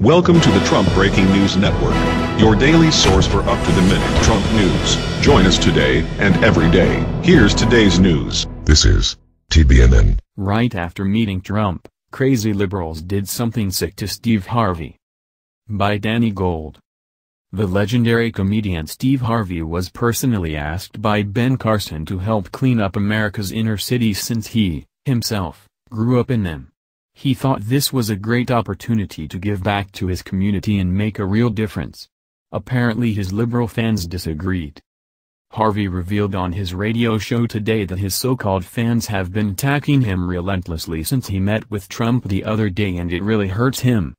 Welcome to the Trump Breaking News Network, your daily source for up-to-the-minute Trump news. Join us today and every day. Here's today's news. This is TBNN. Right after meeting Trump, crazy liberals did something sick to Steve Harvey. By Danny Gold. The legendary comedian Steve Harvey was personally asked by Ben Carson to help clean up America's inner cities since he, himself, grew up in them. He thought this was a great opportunity to give back to his community and make a real difference. Apparently his liberal fans disagreed. Harvey revealed on his radio show today that his so-called fans have been attacking him relentlessly since he met with Trump the other day and it really hurts him.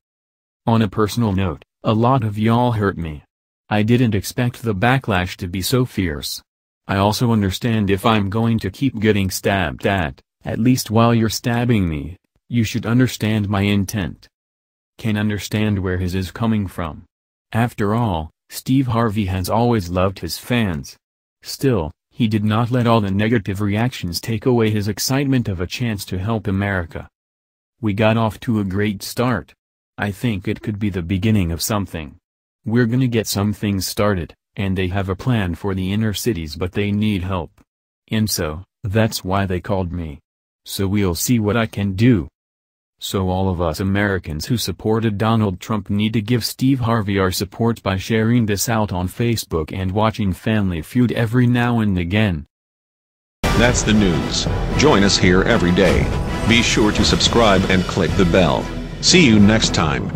On a personal note, a lot of y'all hurt me. I didn't expect the backlash to be so fierce. I also understand if I'm going to keep getting stabbed at, at least while you're stabbing me, you should understand my intent. Can understand where his is coming from. After all, Steve Harvey has always loved his fans. Still, he did not let all the negative reactions take away his excitement of a chance to help America. We got off to a great start. I think it could be the beginning of something. We're gonna get some things started, and they have a plan for the inner cities but they need help. And so, that's why they called me. So we'll see what I can do. So all of us Americans who supported Donald Trump need to give Steve Harvey our support by sharing this out on Facebook and watching Family Feud every now and again. That's the news. Join us here every day. Be sure to subscribe and click the bell. See you next time.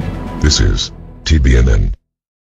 This is TBNN.